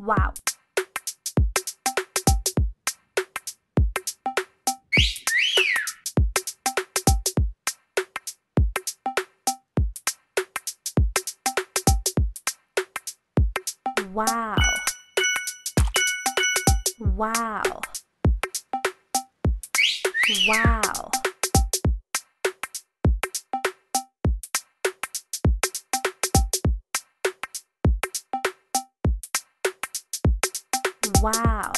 Wow. Wow. Wow. Wow. Wow.